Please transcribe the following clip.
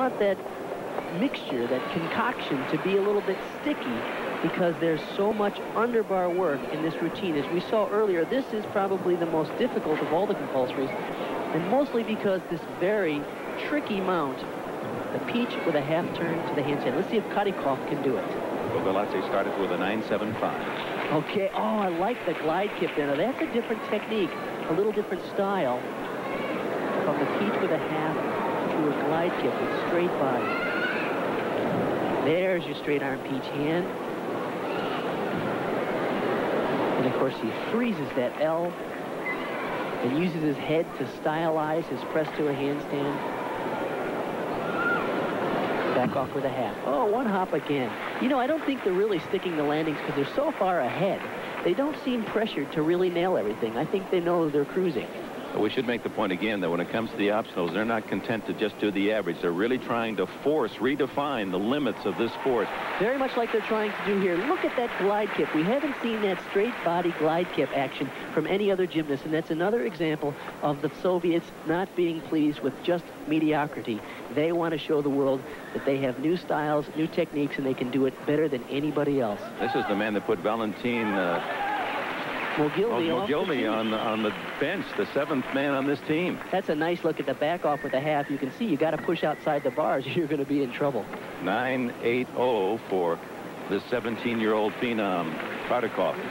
want that mixture, that concoction to be a little bit sticky because there's so much underbar work in this routine. As we saw earlier, this is probably the most difficult of all the compulsories, and mostly because this very tricky mount, the peach with a half turn to the handstand. Let's see if Kharikov can do it. Gogoladze started with a 9.75. Okay, oh, I like the glide kick there. Now, that's a different technique, a little different style from the peach with a half to a glide kick with straight body. There's your straight arm peach hand. And of course, he freezes that L and uses his head to stylize his press to a handstand. Back off with a half. Oh, one hop again. You know, I don't think they're really sticking the landings because they're so far ahead. They don't seem pressured to really nail everything. I think they know they're cruising. We should make the point again that when it comes to the optionals, they're not content to just do the average. They're really trying to force, redefine the limits of this sport. Very much like they're trying to do here. Look at that glide kick. We haven't seen that straight body glide kick action from any other gymnast, and that's another example of the Soviets not being pleased with just mediocrity. They want to show the world that they have new styles, new techniques, and they can do it better than anybody else. This is the man that put Valentin uh, Mogilny, Mogilny on, the, on the bench, the seventh man on this team. That's a nice look at the back off with the half. You can see you got to push outside the bars. Or you're going to be in trouble. 9-8-0 for the 17-year-old phenom, Kharikov.